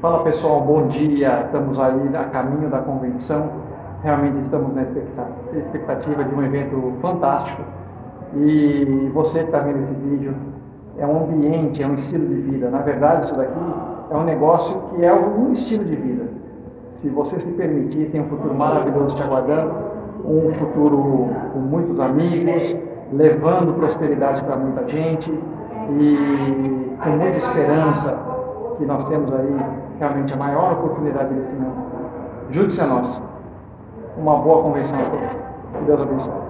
Fala pessoal, bom dia. Estamos aí a caminho da convenção. Realmente estamos na expectativa de um evento fantástico. E você que está vendo esse vídeo, é um ambiente, é um estilo de vida. Na verdade, isso daqui é um negócio que é um estilo de vida. Se você se permitir, tem um futuro maravilhoso te aguardando, um futuro com muitos amigos, levando prosperidade para muita gente e com muita esperança que nós temos aí realmente a maior oportunidade desse mundo. Junte-se a nós. Uma boa convenção a todos. Que Deus abençoe.